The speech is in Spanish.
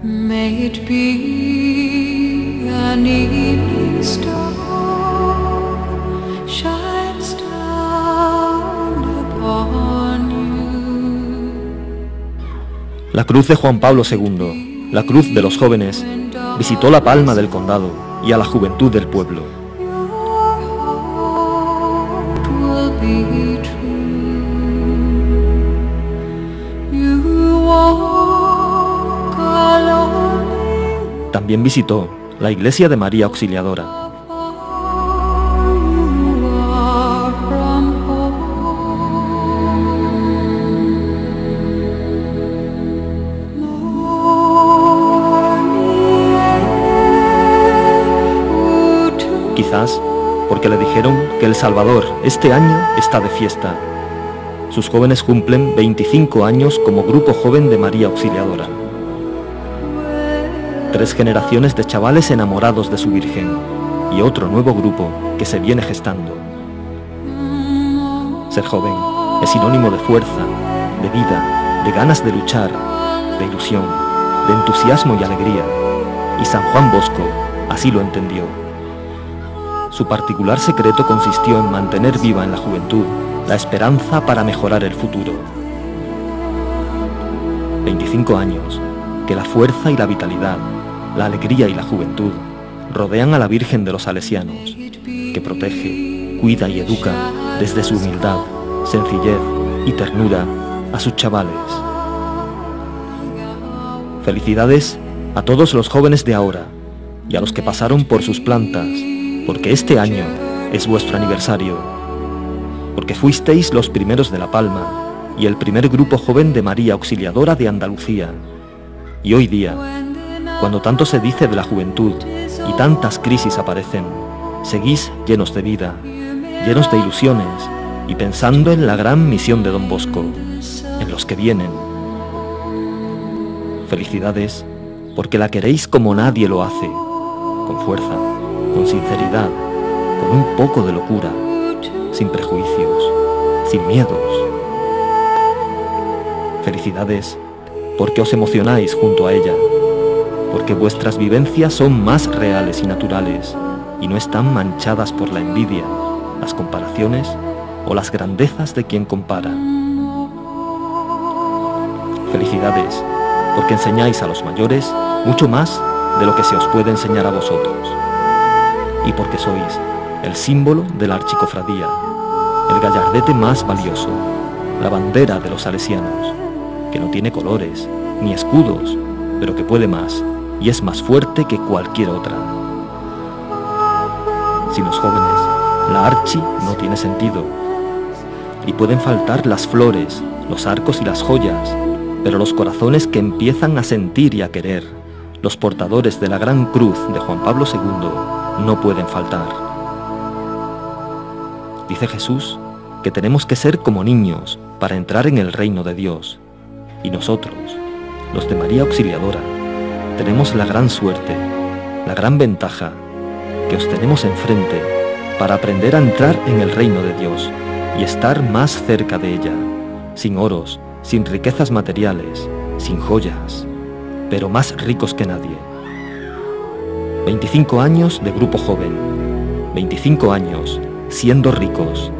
May it be an evening star shines down upon you. La cruz de Juan Pablo II, la cruz de los jóvenes, visitó la palma del condado y a la juventud del pueblo. Your heart will be true. También visitó la iglesia de María Auxiliadora, quizás porque le dijeron que El Salvador este año está de fiesta. Sus jóvenes cumplen 25 años como grupo joven de María Auxiliadora. Tres generaciones de chavales enamorados de su Virgen y otro nuevo grupo que se viene gestando. Ser joven es sinónimo de fuerza, de vida, de ganas de luchar, de ilusión, de entusiasmo y alegría. Y San Juan Bosco así lo entendió. Su particular secreto consistió en mantener viva en la juventud la esperanza para mejorar el futuro. 25 años, que la fuerza y la vitalidad, la alegría y la juventud rodean a la Virgen de los Salesianos, que protege, cuida y educa desde su humildad, sencillez y ternura a sus chavales. Felicidades a todos los jóvenes de ahora y a los que pasaron por sus plantas, porque este año es vuestro aniversario, porque fuisteis los primeros de La Palma y el primer grupo joven de María Auxiliadora de Andalucía. Y hoy día, cuando tanto se dice de la juventud y tantas crisis aparecen, seguís llenos de vida, llenos de ilusiones y pensando en la gran misión de Don Bosco, en los que vienen. Felicidades, porque la queréis como nadie lo hace, con fuerza, con sinceridad, con un poco de locura, sin prejuicios, sin miedos. Felicidades, porque os emocionáis junto a ella, porque vuestras vivencias son más reales y naturales y no están manchadas por la envidia, las comparaciones o las grandezas de quien compara. Felicidades, porque enseñáis a los mayores mucho más de lo que se os puede enseñar a vosotros. Y porque sois el símbolo de la archicofradía, el gallardete más valioso, la bandera de los salesianos, que no tiene colores ni escudos, pero que puede más y es más fuerte que cualquier otra. Sin los jóvenes, la archi no tiene sentido. Y pueden faltar las flores, los arcos y las joyas, pero los corazones que empiezan a sentir y a querer, los portadores de la gran cruz de Juan Pablo II, no pueden faltar. Dice Jesús que tenemos que ser como niños para entrar en el reino de Dios. Y nosotros, los de María Auxiliadora, tenemos la gran suerte, la gran ventaja, que os tenemos enfrente para aprender a entrar en el reino de Dios y estar más cerca de ella, sin oros, sin riquezas materiales, sin joyas, pero más ricos que nadie. 25 años de grupo joven, 25 años siendo ricos,